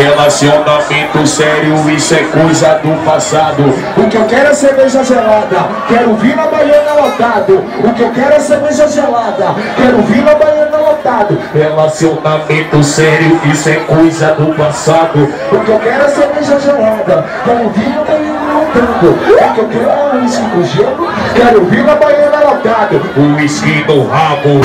Relacionamento sério, isso é coisa do passado. O que eu quero é cerveja gelada, quero vir na baiana lotado. O que eu quero é cerveja gelada, quero vir na baiana lotado. Relacionamento sério, isso é coisa do passado. O que eu quero é cerveja gelada, quero vir na baiana lotado. O que eu quero é um uísque com gelo, quero vir na baiana lotado. O uísque no rabo.